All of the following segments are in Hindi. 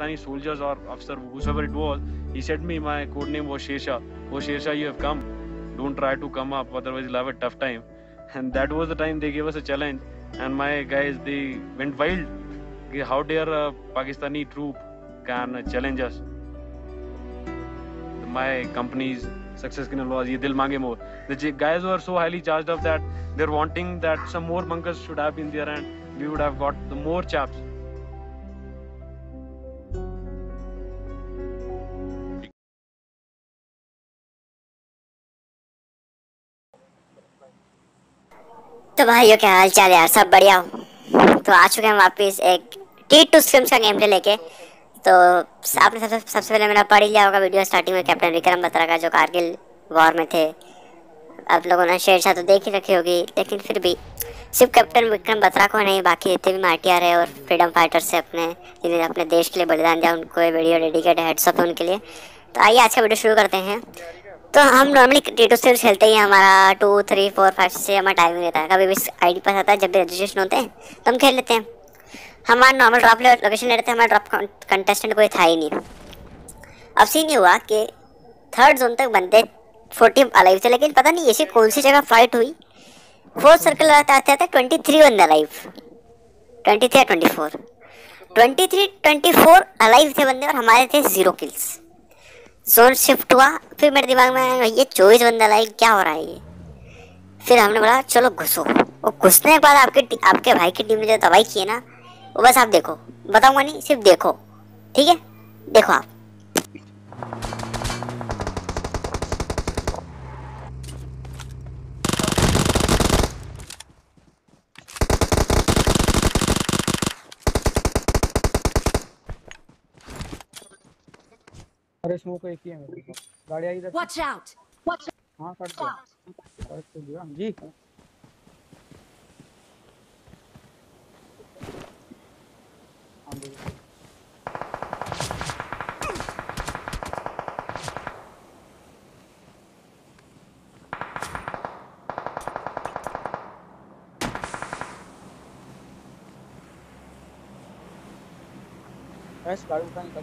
Pakistani soldiers or officer, whoever it was, he said me my code name was Shersha. Oh Shersha, you have come. Don't try to come up, otherwise you'll have a tough time. And that was the time they gave us a challenge. And my guys, they went wild. How dare a Pakistani troop can challenge us? My company's success can was ye dil mange more. The guys were so highly charged up that they're wanting that some more bunkers should have been there and we would have got the more chaps. तो भाइयों, क्या हाल चाल यार? सब बढ़िया तो आ चुके हैं वापस एक टी टू फ़िल्म का गेम प्ले लेके। तो आपने सबसे सबसे पहले मैंने पढ़ ही लिया होगा वीडियो स्टार्टिंग में कैप्टन विक्रम बत्रा का, जो कारगिल वॉर में थे। आप लोगों ने शेरशाह तो देख ही रखी होगी, लेकिन फिर भी सिर्फ़ कैप्टन विक्रम बत्रा को नहीं, बाकी जितने भी मार्टियर है और फ्रीडम फाइटर से अपने, जिन्होंने अपने देश के लिए बलिदान दिया, उनको वीडियो डेडिकेट है उनके लिए। तो आइए, आज का वीडियो शुरू करते हैं। तो हम नॉर्मली टी टू सिर्फ़ खेलते ही हमारा टू थ्री फोर फाइव से हमारा टाइमिंग रहता है। कभी भी आई डी पास आता है, जब भी रजिस्ट्रेशन होते हैं तो हम खेल लेते हैं। हमारा नॉर्मल ड्रॉप लोकेशन ले रहते हैं, हमारा ड्रॉप कंटेस्टेंट कोई था ही नहीं। अब सीन ये हुआ कि थर्ड जोन तक बनते फोर्टी अलाइव थे, लेकिन पता नहीं ऐसी कौन सी जगह फाइट हुई। फोर्थ सर्कल आते आते आते ट्वेंटी थ्री बंदे अलाइव ट्वेंटी थ्री या twenty four twenty three twenty four alive थे बंदे और हमारे थे ज़ीरो किल्स जोन शिफ्ट हुआ, फिर मेरे दिमाग में ये चौबीस बंदा लाइक क्या हो रहा है ये? फिर हमने बोला, चलो घुसो। और घुसने के बाद आपके आपके भाई की टीम ने जो दवाई की है ना, वो बस आप देखो। बताऊँगा नहीं, सिर्फ़ देखो। ठीक है? देखो आप। अरे स्मोक एक ही है मेरे पास। गाड़ी आई इधर वॉच आउट वॉच हाँ कट दो। कट तो दिया। जी। बस गाड़ी उठा निकल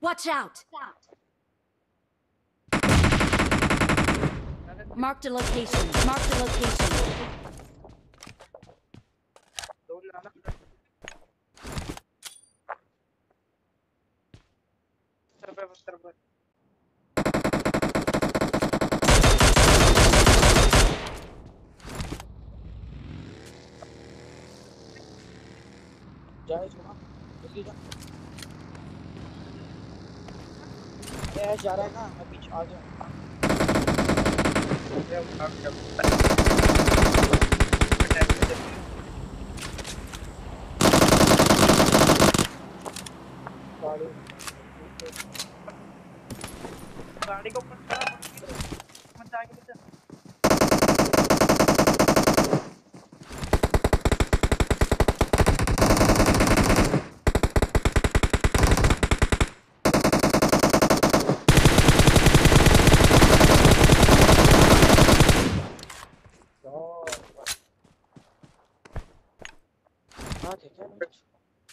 Watch out! Marked a location. Marked a location. दौड़ लाना सर पे सर पे जाए छोड़ा जल्दी जा अरे जा रहा है ना, मैं पीछे आ गया। गाड़ी। को ऊपर चढ़ा मत जाके नीचे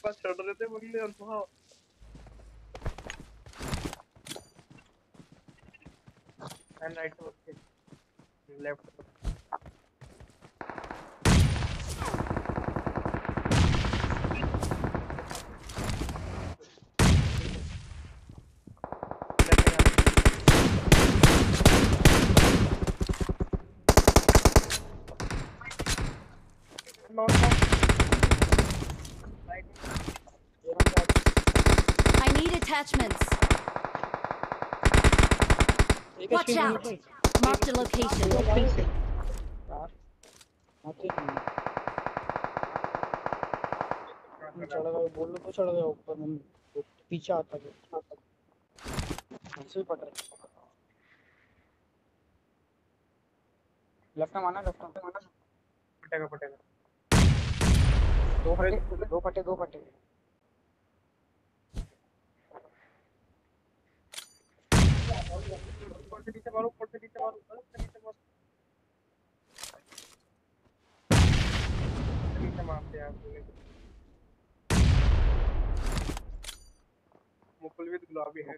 बस चढ़ रहे थे बंदे और वहाँ। And right okay left attachments. Watch out. Marked a location. चढ़ लेफ़्ट माना लेफ़्ट माना पटेगा पटेगा दो फटे दो फटे दो फटे ऊपर से नीचे मारो ऊपर से नीचे मारो ऊपर से नीचे मारो नीचे मारते हैं आप मुकुल विद गुलाबी है।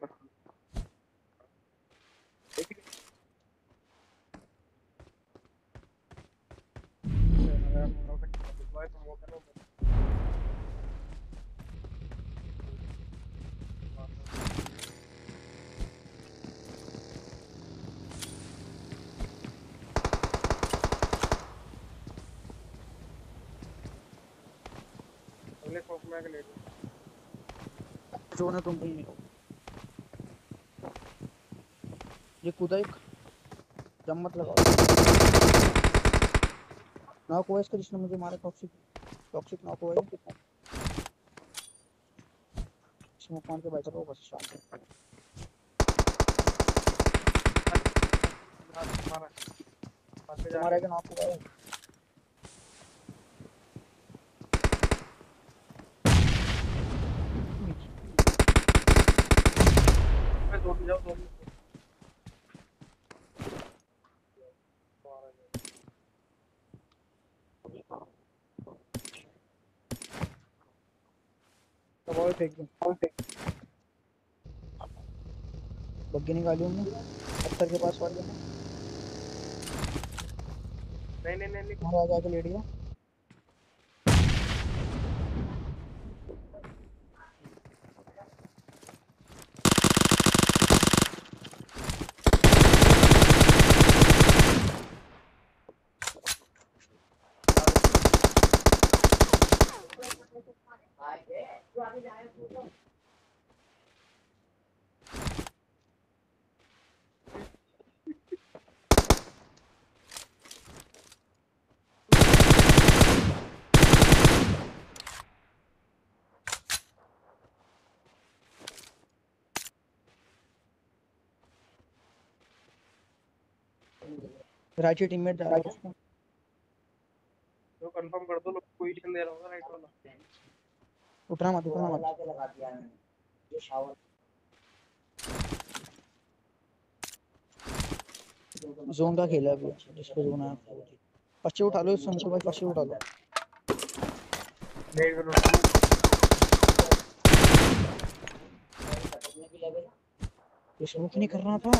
आके ले लो जो ना तुम भी ये कूदा एक। जम मत लगाओ। नॉक हुआ इसका जिसने मुझे मारा टॉक्सिक टॉक्सिक नॉक हुआ है। स्मोक मार के बैठा रहो बस शांत मारा आगे जा तुम्हारा के नॉक हुआ है? फेंक दो फेंक बग्गी निकाली हमने। पत्थर के पास वाले ने। नहीं नहीं नहीं नहीं। आगे आके लेट गया रांची टीममेट जा रहा है तो कंफर्म कर दो, लोग पोजीशन दे रहा होगा राइट वाला। उठना मत उठना मत। जोन का खेला है अभी जिसको जोन आया पच्चे उठा लो को भाई पच्चे उठा लो। नहीं करो ये स्मोक नहीं कर रहा था।